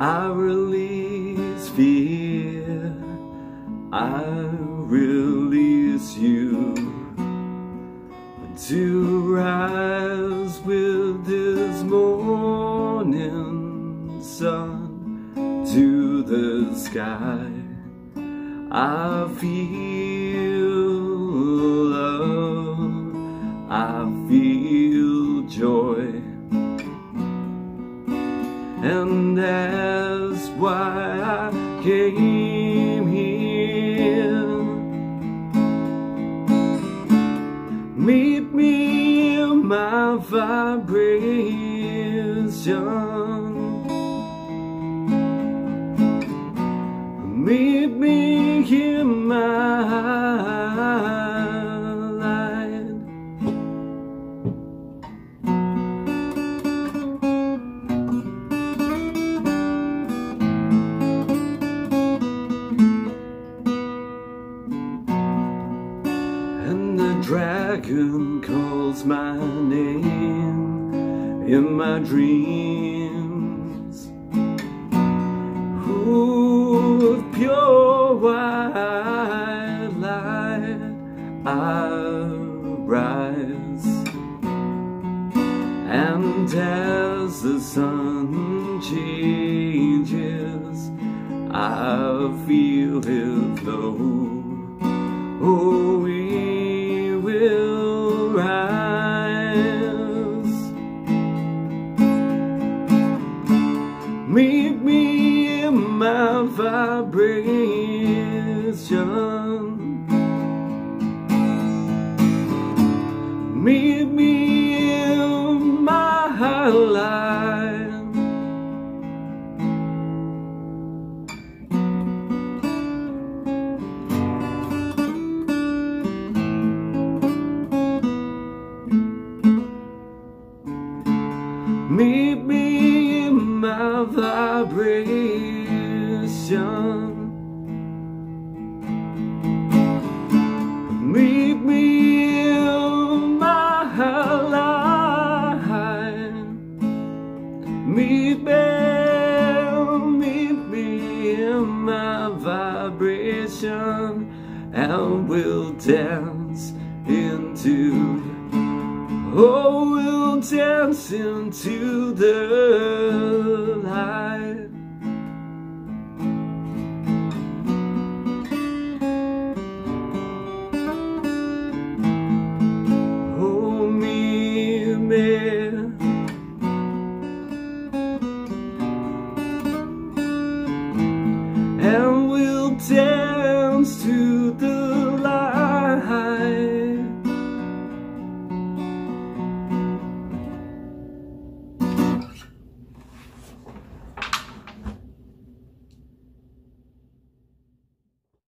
I release fear. I release you to rise with this morning sun to the sky. I feel love. I feel joy. And why I came here. Meet me in my vibration. Meet me in my And the dragon calls my name in my dreams. Of pure white light I rise, and as the sun changes, I feel his flow. Vibration. Meet me in my light. Meet me in my vibration. Meet me in my light. Meet me, meet me in my vibration, and we'll dance into Oh, we'll dance into the